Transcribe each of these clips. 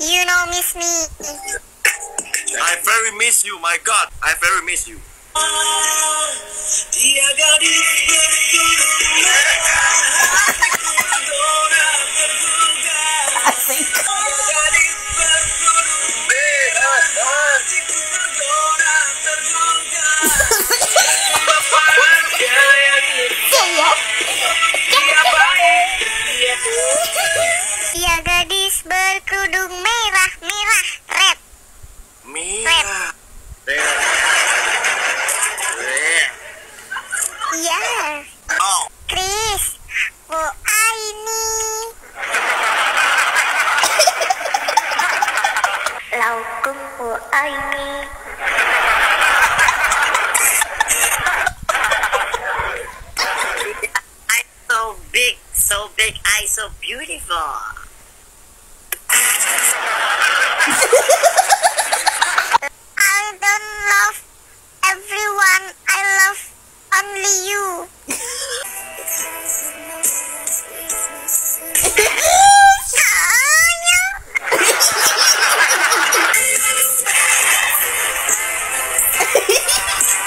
You know miss me. I very miss you, my God. I very miss you. Dia gadis berkerudung merah Mira. Oh. Chris, wo ini? Laukung wo ini? I'm so big, so big, I so beautiful.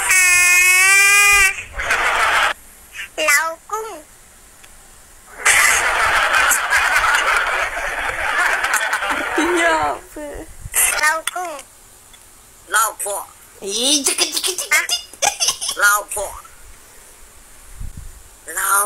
Ah. Laukung. Iya. apa? Laukung. 老婆， Ih, jeket jeket jeket. 老婆，老